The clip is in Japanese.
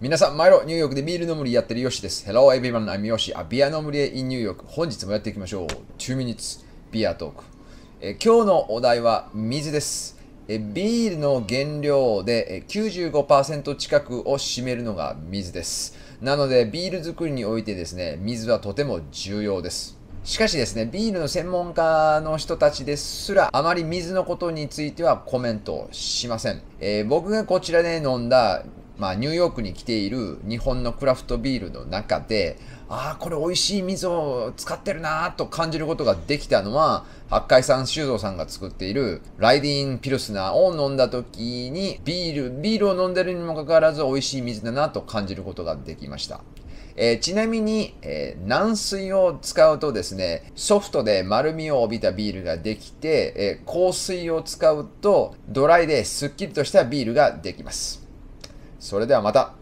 皆さん、毎度、ニューヨークでビールの森やってるヨシです。Hello everyone, I'm Yoshi. あビアの森 in New York. 本日もやっていきましょう。2 minutes ビアトーク。え今日のお題は水です。えビールの原料で95%近くを占めるのが水です。なので、ビール作りにおいてですね、水はとても重要です。しかしですね、ビールの専門家の人たちですら、あまり水のことについてはコメントしません。えー僕がこちらで飲んだ、まあ、ニューヨークに来ている日本のクラフトビールの中で、ああ、これ美味しい水を使ってるなと感じることができたのは、八海山酒造さんが作っているライディーンピルスナーを飲んだ時に、ビール、ビールを飲んでるにもかかわらず美味しい水だなと感じることができました。えーちなみに、えー軟水を使うとですね、ソフトで丸みを帯びたビールができて、えー香水を使うとドライでスッキリとしたビールができます。それではまた。